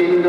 إن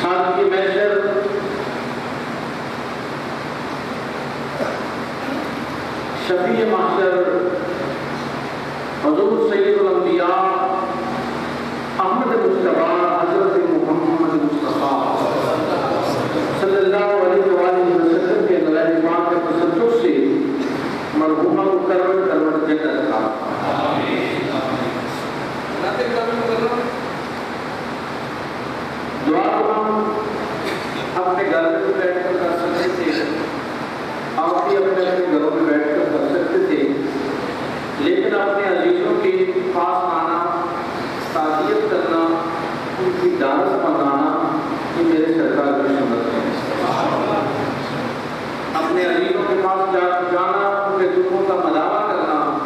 ساتھ کی محشر شفیع محشر حضور اپنے عزیزوں کے پاس آنا تعزیت کرنا، ان کی دارت یہ میرے سرکار کی سنت ہے۔ اپنے عزیزوں کے پاس جانا، ان کے دکھوں کا مداوع کرنا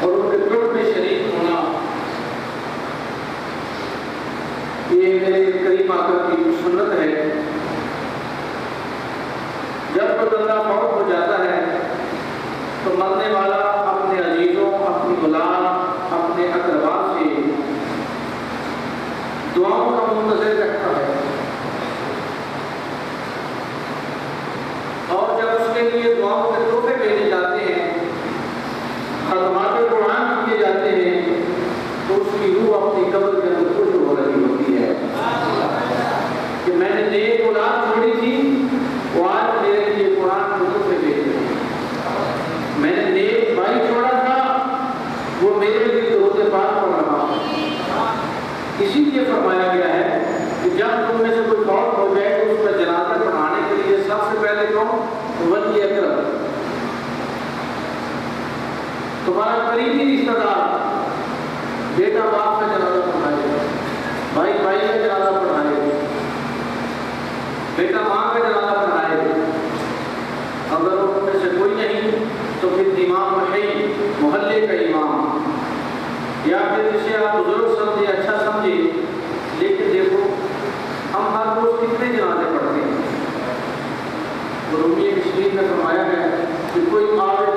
اور ان کے دکھ میں شریک ہونا۔ یہ میرے کریم آکر کی سنت ہے۔ جب کوئی بندہ فوت ہو جاتا ہے تو مرنے والا دعاؤں کا منتظر رکھتا ہے۔ اور جب اس کے لیے دعاؤں کے تحفے بھیجے جاتے ہیں خدمات قرآن کیے جاتے ہیں، تو اس کی روح اپنی قبر کے اندر خوش ہو رہی ہوتی ہے۔ کہ میں نے نیک اولاد ولی اکرم۔ تمہارا قریبی رشتہ دار۔ بیٹا باپ کا جنازہ پڑھا بھائی بھائی کا جنازہ پڑھا بیٹا ماں کا جنازہ پڑھا اگر ان میں سے کوئی نہیں، تو پھر امام وہی محلے کا امام۔ یا پھر اسے آپ بزرگ سمجھے اچھا سمجھے لیکن دیکھو، ہم ہر روز کتنے جنازے پڑھتے ہیں۔ رومی the great our.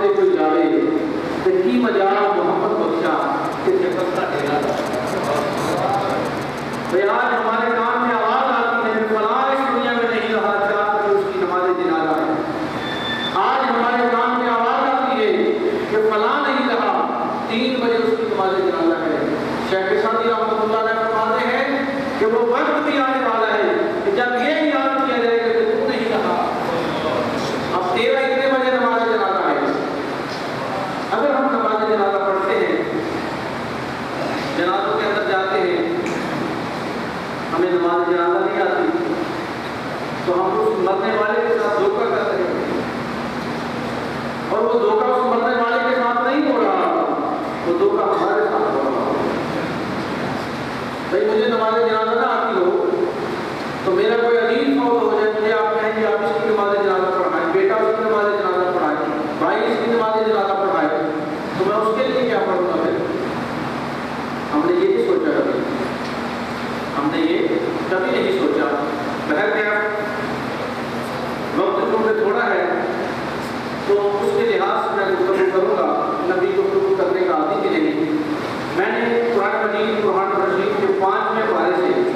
ترتیب قرآن مجید کے پانچویں پارے سے۔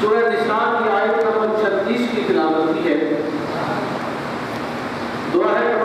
سورہ نساء کی آیت نمبر چھتیس کی تلاوت کی ہے۔ دعا ہے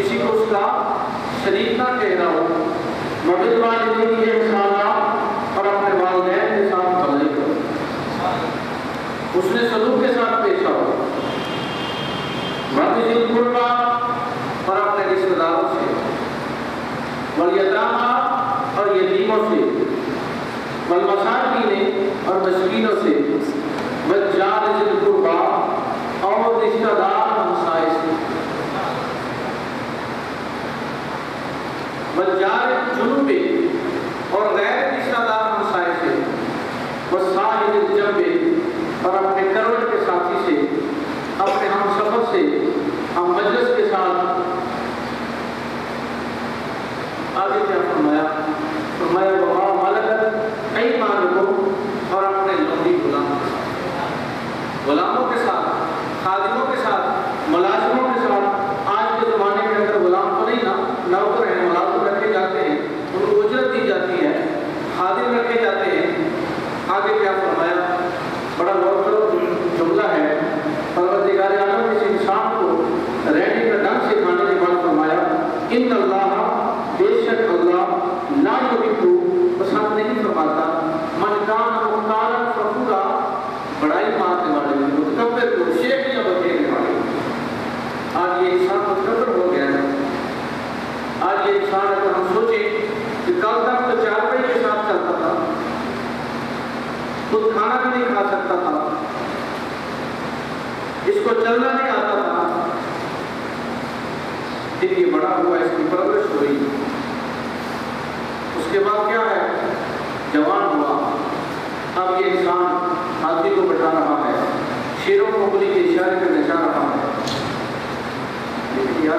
کسی کو اس کا شریف نہ کہنا ہو مگر والدین کے احسانات اور اپنے والدین کے ساتھ بھلائی کرو۔ اس نے سلوک کے ساتھ پیش آؤ۔ مرد جی ذی قربا اور اپنے رشتہ داروں سے۔ بل ولیتامہ اور یتیموں سے۔ بل مسائل پینے اور مسکینوں سے۔ بل جان جن قربا اور رشتہ دار بجار اور غیر رشتہ مسائل سے اور اپنے کروڑ کے ساتھی سے، اپنے ہم سفر سے، ہم مجلس کے ساتھ۔ آگے کیا فرمایا؟ فرمایا بابا کئی مالکوں اور اپنے لمبی غلاموں کے ساتھ۔ غلاموں کے ساتھ، خادموں کے ساتھ، ملازموں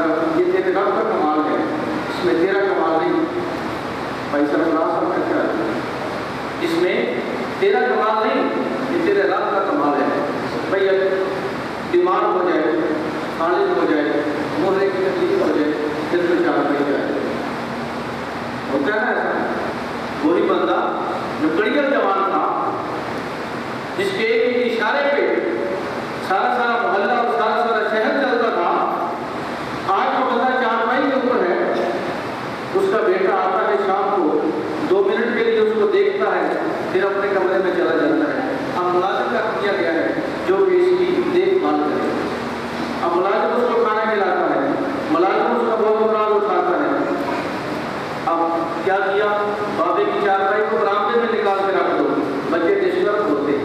لیکن یہ تیرے رب کا کمال ہے۔ اس میں تیرا کمال نہیں۔ بھائی صاحب، اللہ صاحب کا کیا اس میں تیرا کمال نہیں، یہ تیرے رب کا کمال ہے۔ بھائی، اب بیمار ہو جائے خالد ہو جائے، مرنے کی تکلیف ہو جائے پھر تو چار پہ جائے۔ ہوتا ہے نا ایسا؟ وہی بندہ جو کڑیل جوان تھا، جس کے ایک اشارے پہ سارا سارا محلہ اور سارا سارا شہر چلتا تھا آج وہ بندہ چار مائی کے اوپر ہے اس کا بیٹا آتا ہے شام کو دو منٹ کے لیے اس کو دیکھتا ہے۔ پھر اپنے کمرے میں چلا جاتا ہے۔ اب ملازم کا کیا گیا ہے؟ جو کہ اس کی دیکھ بھال کرے۔ اب ملازم اس کو کھانا کھلاتا ہے۔ ملازم اس کا بہت برال اٹھاتا ہے۔ اب کیا کیا؟ بابے کی چارپائی کو برامدے میں نکال کے رکھ دو۔ بچے ڈسٹرب ہوتے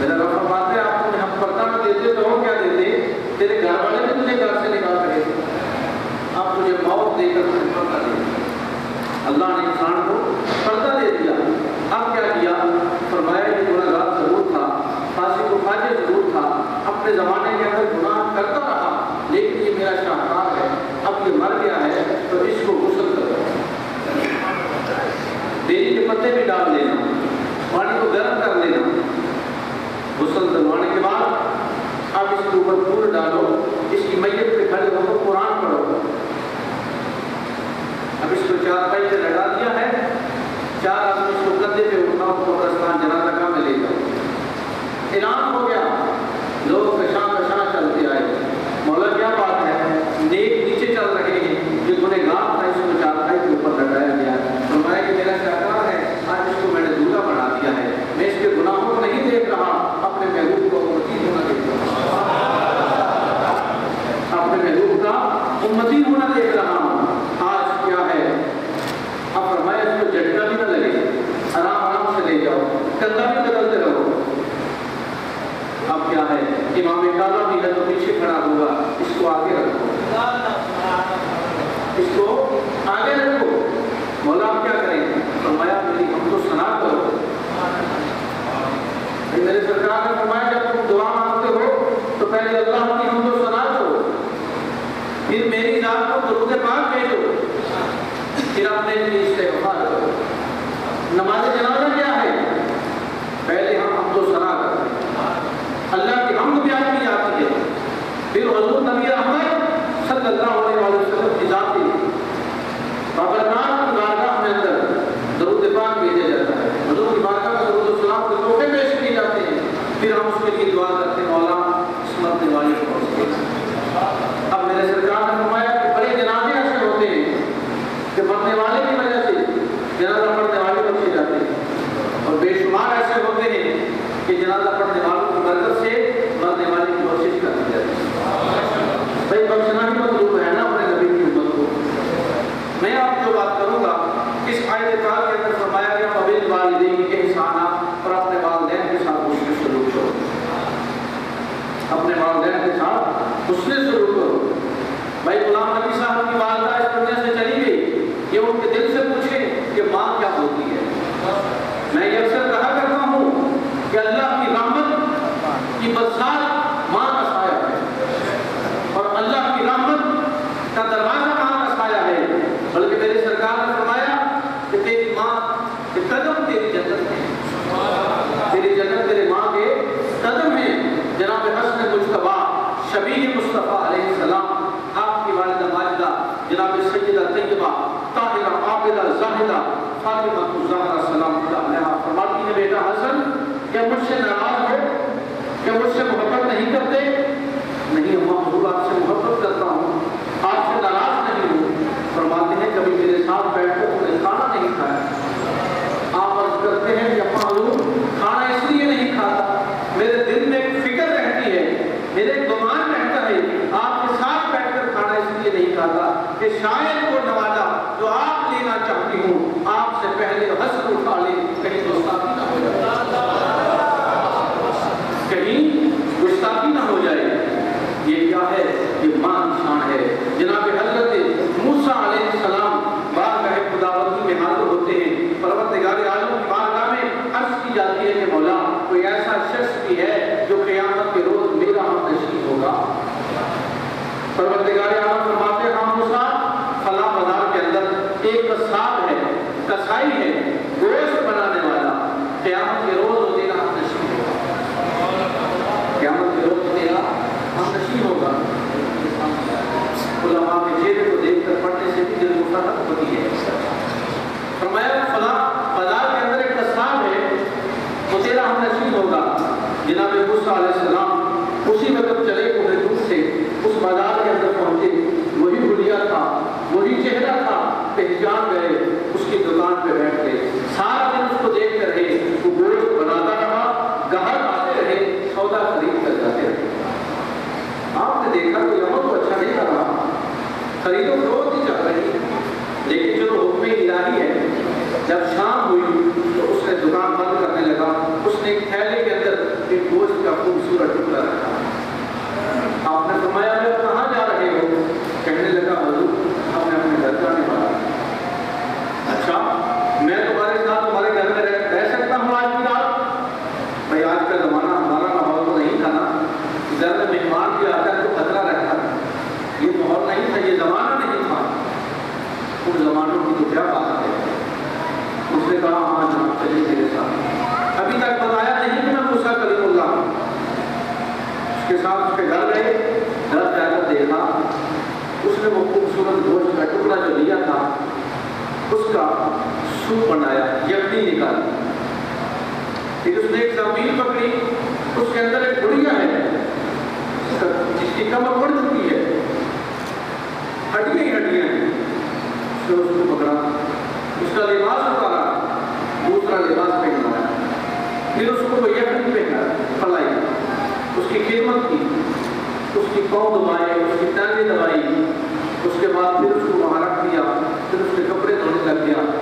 میرا رب فرماتے ہیں آپ کو ہم پردہ میں دیتے تو ہو کیا دیتے؟ تیرے گھر والے بھی تجھے گھر سے نکال رہے تھے اب تجھے موت دے کر اللہ نے انسان کو پردہ دے دیا اب کیا کیا فرمایا کہ تھوڑا رات ضرور تھا فاسق فاجر ضرور تھا۔ اپنے زمانے کے اندر گناہ کرتا رہا، لیکن یہ میرا شاہکار ہے۔ اب یہ مر گیا ہے، تو اس کو غسل کرو۔ بیری کے پتے بھی ڈال دینا پانی کو گرم کر لینا۔ غسل کروانے کے بعد اب اس کے اوپر پھول ڈالو، اس کی میت پہ کھڑے ہو کر قرآن پڑھو۔ اب اس کو چار پائی سے لگا دیا ہے۔ چار آدمی اس کو کندھے پہ اٹھاؤ قبرستان جنازہ کا میں لے جاؤ۔ اعلان ہو گیا۔ لوگ کشاں کشاں چلتے آئے۔ مولا کیا بات ہے نیک نیچے چل رہے ہیں جو گنہ گار تھا اس کو چار پائی کے اوپر لگایا گیا فرمایا کہ میرا شاہکار ہے آج اس کو میں نے دورا بنا دیا ہے میں اس کے گناہوں کو نہیں دیکھ رہا اپنے محبوب کو امتی ہونا دیکھ رہا ہوں اپنے محبوب کا امتی ہونا دیکھ رہا ہوں آج کیا ہے اب فرمایا اس کو جھٹکا بھی نہ لگے آرام آرام سے لے جاؤ کندھا بھی بدلتے رہو اب کیا ہے امام کالا بھی ہے تو پیچھے کھڑا ہوگا اس کو آگے رکھو اس کو آگے رکھو مولا آپ کیا کریں فرمایا میری ہم تو سنا کرو بھائی میرے سرکار نے فرمایا جب تم دعا مانگتے ہو تو پہلے اللہ کی ہم تو سنا دو پھر میری ذات کو درود پاک بھیجو۔ پھر اپنے لیے استغفار کرو۔ نماز جنازہ کیا ہے؟ پہلے ہم ہم تو سنا کرتے اللہ کی حمد بیان کی جاتی ہے۔ پھر حضور نبی احمد صلی اللہ ثابت ہوگا۔ جناب علیہ السلام ہمارے ساتھ، ہمارے گھر میں رہ سکتا ہوں آج کی رات؟ بھائی، آج کا زمانہ ہمارا ماحول تو نہیں تھا نا۔ گھر میں مہمان بھی آتا ہے تو خطرہ رہتا یہ ماحول نہیں تھا، یہ زمانہ نہیں تھا۔ ان زمانوں کی تو کیا بات ہے؟ اس نے کہا ہاں جناب، چلیے میرے ساتھ۔ ابھی تک بتایا نہیں کہ میں موسا کریم اللہ اس کے ساتھ اس کے گھر گئے، گھر جا کر دیکھا۔ اس نے وہ خوبصورت گوشت کا ٹکڑا جو لیا تھا، اس کا منسوخ بنایا یقینی نکالی پھر اس نے ایک زمین پکڑی، اس کے اندر ایک گڑیا ہے جس کی کمر پڑ چکی ہے۔ ہڈیاں ہی ہڈیاں ہیں۔ اس نے اس کو پکڑا، اس کا لباس اتارا، دوسرا لباس پہنایا۔ پھر اس کو یقین پہنا پلائی اس کی قیمت کی، اس کی پاؤں دبائے اس کی ٹانگیں دبائی۔ اس کے بعد پھر اس کو وہاں رکھ دیا، پھر اس کے کپڑے دھونے لگ گیا۔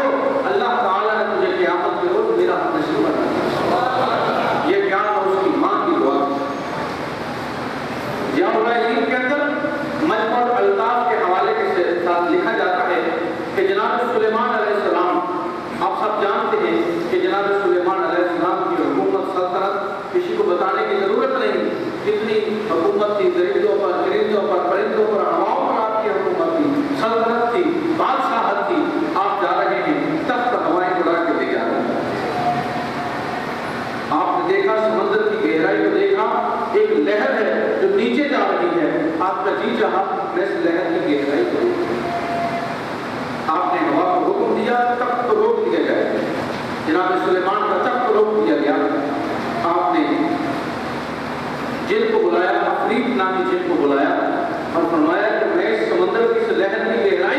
کے کو بلایا اور فرمایا کہ میں سمندر کی لہر کی لہرا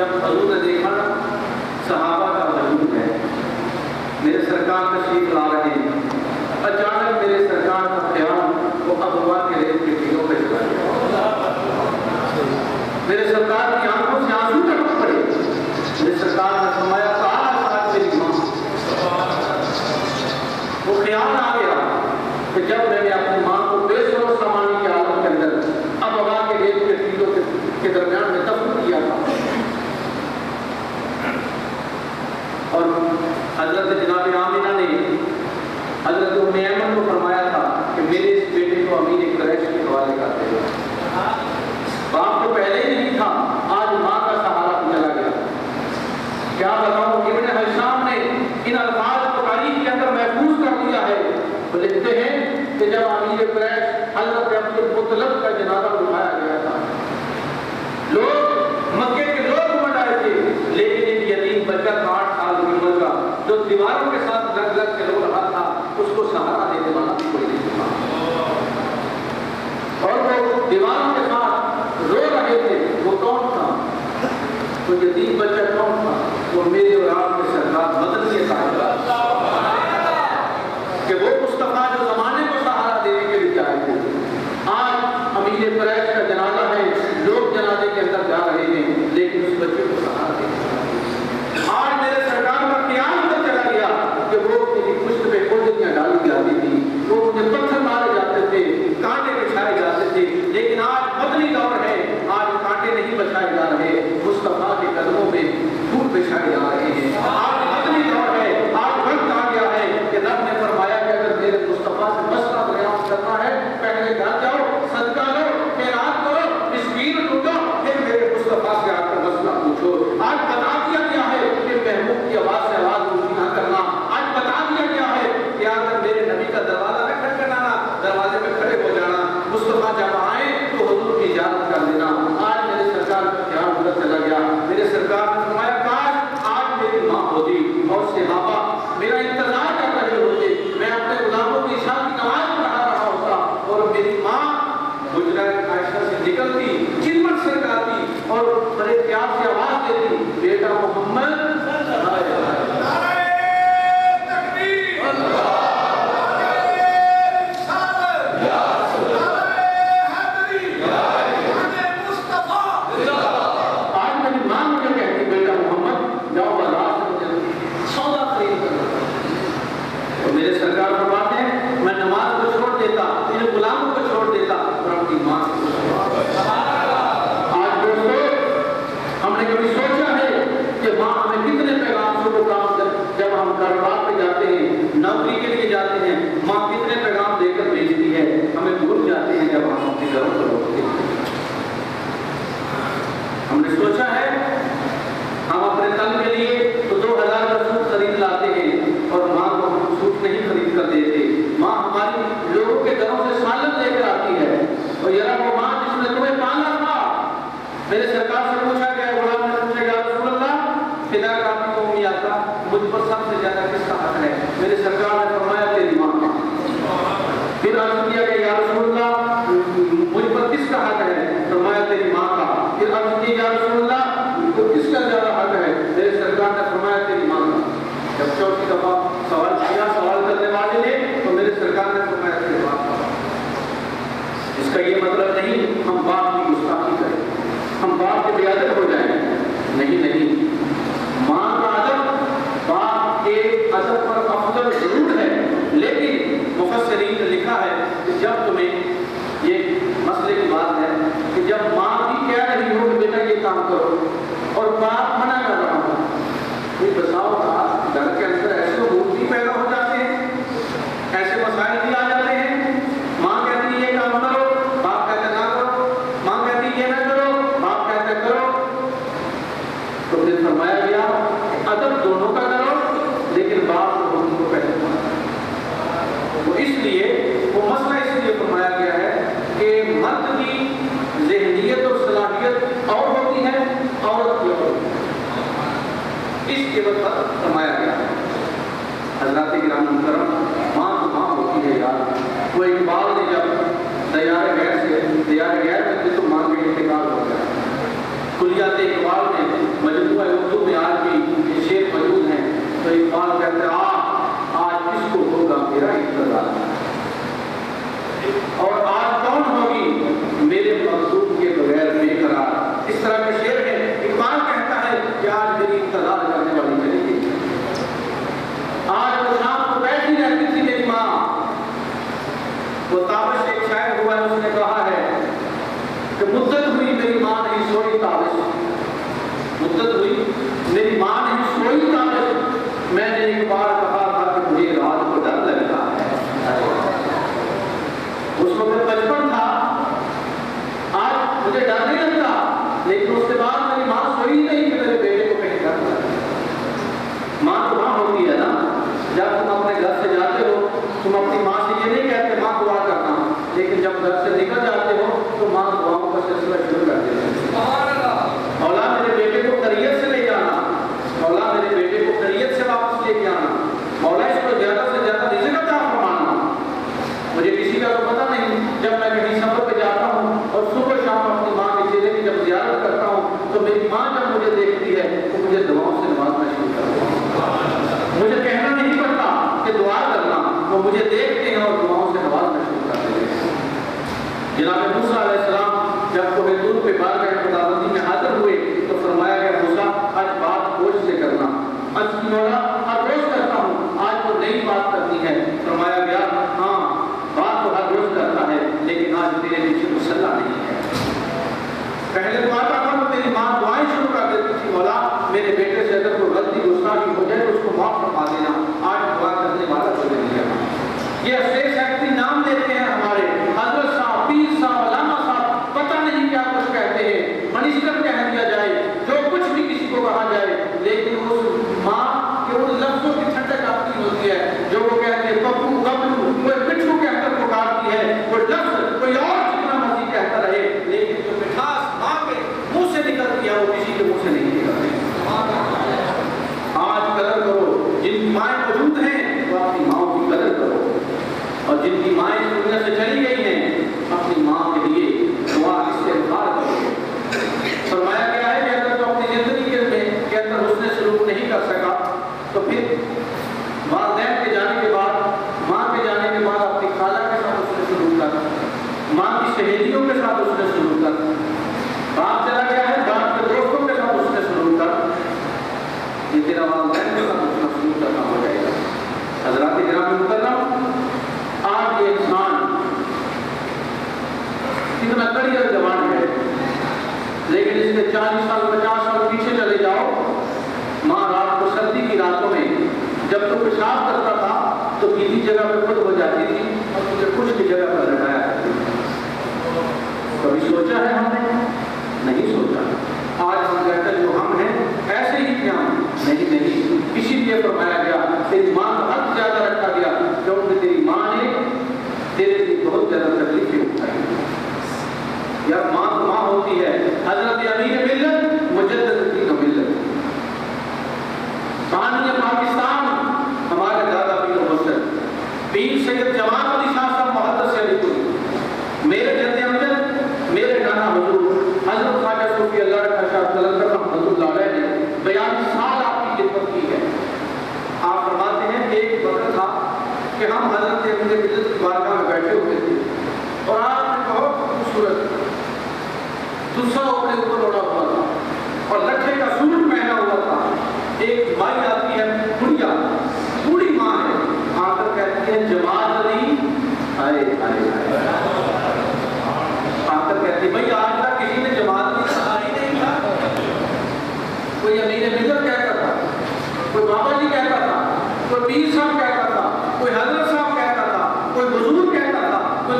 جب حضور نے دیکھا صحابہ کا وجود ہے، میرے سرکار تشریف لا رہے ہیں۔ اچانک میرے سرکار کا خیال وہ ابوا کے ریل کے ٹیلوں پہ چلا میرے سرکار کی آنکھوں سے آنسو ٹپک پڑے۔ میرے سرکار نے سمایا سارا سارا میری ماں؟ وہ خیال آ باپ کو پہلے ہی نہیں تھا، آج ماں کا سہارا چلا گیا۔ کیا بتاؤں، ابن حشام نے ان الفاظ کو تاریخ کے اندر محفوظ کر دیا ہے۔ تو لکھتے ہیں کہ جب امیر قریش حضرت عبد المطلب کا جنازہ اٹھایا گیا تھا۔ لوگ مکے کے لوگ مر آئے تھے، لیکن ایک یتیم بچہ آٹھ سال کی عمر کا، جو دیواروں کے ساتھ لگ لگ کے talk about فرمایا تیری ماں جب چوتھی دفعہ سوال کیا، سوال کرنے والے نے، تو میرے سرکار نے فرمایا تیرے باپ اس کا یہ مطلب نہیں، ہم باپ کی گستاخی کریں۔ ہم باپ کے بیادر ہو جائیں۔ نہیں نہیں۔ میری ماں جب مجھے دیکھتی ہے تو مجھے دعاؤں سے شروع مجھے کہنا نہیں پڑتا کہ دعا کرنا، وہ مجھے دیکھتے ہیں اور دعاؤں سے نوازنا شروع کرتے ہیں جناب کو معاف فرما دینا۔ آج دعا کرنے والا تو نہیں کرنا یہ maybe, maybe ہائے آپ تک کہتے آج تک کسی نے جماعت کی سہائی نہیں تھا۔ کوئی امیر مجر کہتا تھا، کوئی بابا جی کہتا تھا، کوئی پیر صاحب کہتا تھا، کوئی حضرت صاحب کہتا تھا، کوئی حضور کہتا تھا، کوئی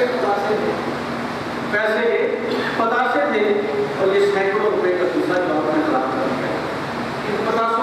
پیسے پتاسے تھے۔ پیسے پتاسے تھے اور یہ سینکڑوں روپے کا دوسرا جواب میں خراب کر دیا۔ پتاسوں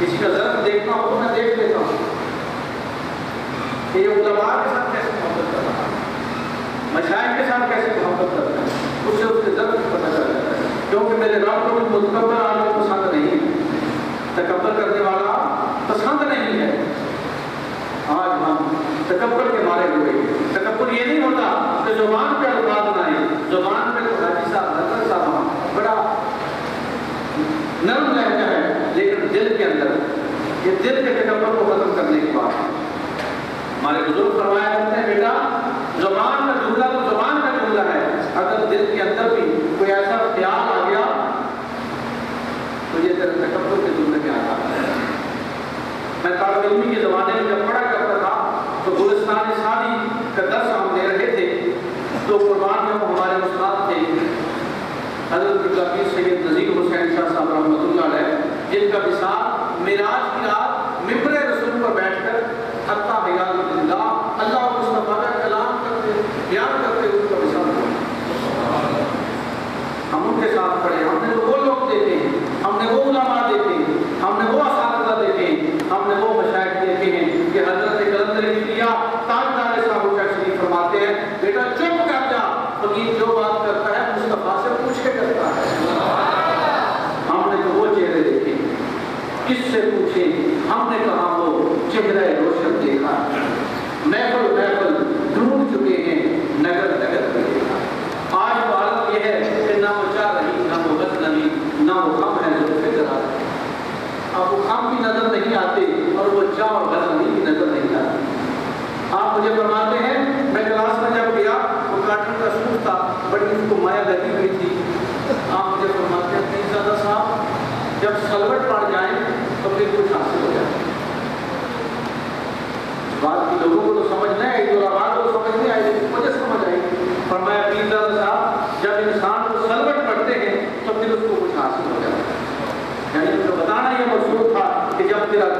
کسی کا ضرور دیکھنا ہو تو میں دیکھ لیتا ہوں۔ کہ یہ علماء کے ساتھ کیسے محبت کر رہا ہے؟ مشاہد کے ساتھ کیسے محبت کر رہا ہے؟ اس سے اس کے ضرور پتہ چل جاتا ہے۔ کیونکہ میرے رب کو متکبر کو پسند نہیں ہے۔ تکبر کرنے والا پسند نہیں ہے۔ آج ہم تکبر کے مارے ہوئے تکبر یہ نہیں ہوتا کہ زبان پہ الفاظ بنائے زبان پہ حاجی صاحب نظر صاحب بڑا نرم لہجہ دل کے اندر، یہ دل کے تکبر کو ختم کرنے کی بات ہے۔ ہمارے بزرگ فرمایا کرتے ہیں، بیٹا، زبان کا جملہ تو زبان کا جملہ ہے، اگر دل کے اندر بھی کوئی ایسا خیال آ گیا، تو یہ دل تکبر کے جملے میں آ جاتا ہے۔ میں طالب علمی کے زمانے میں جب پڑھا کرتا تھا، تو گلستان شادی کا درس ہم دے رہے تھے تو قربان میں ہمارے استاد تھے۔ حضرت سید نذیر حسین شاہ صاحب رحمۃ اللہ علیہ جن کا مثال میراج کی رات ممبر رسول پر بیٹھ کر حتیٰ بیان اللہ اللہ اور مصطفیٰ کا کلام کرتے، بیان کرتے، ان کا مثال ہم ان کے ساتھ پڑھے ہم نے تو وہ لوگ دیتے ہیں، ہم نے وہ علماء دیتے ہیں۔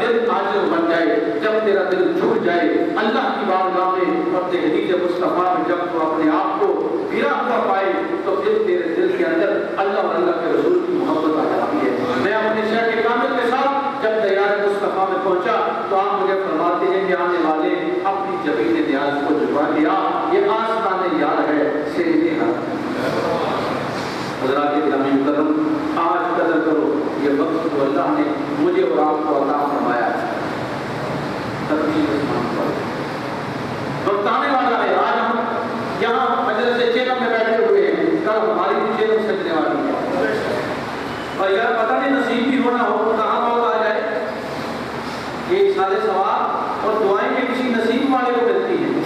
دل عاجز بن جائے، جب تیرا دل جھوٹ جائے، اللہ کی بارگاہ میں اور تحریر مصطفیٰ میں جب تو اپنے آپ کو بھیرا ہوا پائے، تو پھر تیرے دل کے اندر اللہ اور اللہ کے رسول کی محبت آ جاتی ہے۔ میں اپنے شہر کے کامل کے ساتھ جب تیار مصطفیٰ میں پہنچا، تو آپ مجھے فرماتے ہیں کہ آنے والے اپنی جبین نیاز کو جھکا دیا۔ یہ آسمان یار ہے سیری حضرات کے مکرم، آج قدر کرو۔ یہ وقت جو اللہ نے مجھے اور آپ کو عطا فرمایا ہے۔ تبدیل عثمان پر۔ وقت آنے والا ہے، آج ہم یہاں مجلس چیلم میں بیٹھے ہوئے ہیں۔ کل ہماری بھی چیلم سجنے والی ہے۔ اور یار، پتہ نہیں نصیب بھی ہونا ہو کہاں موت آ جائے۔ یہ سارے سوال اور دعائیں بھی کسی نصیب والے کو ملتی ہیں۔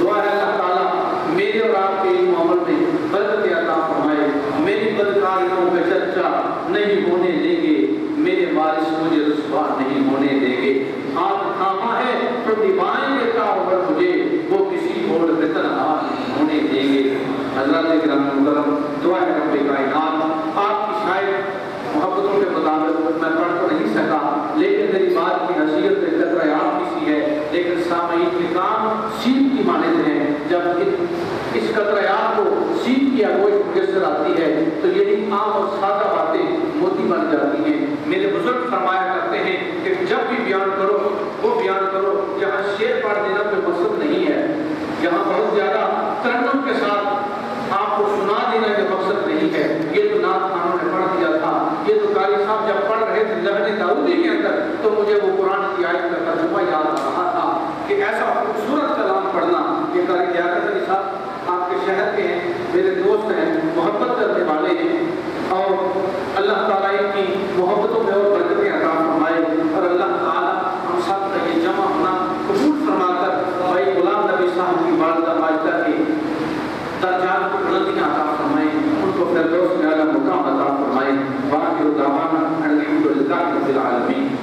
دعا ہے اللہ تعالیٰ میرے اور آپ چرچا نہیں ہونے دیں گے میرے بارش اللعنة العالمين.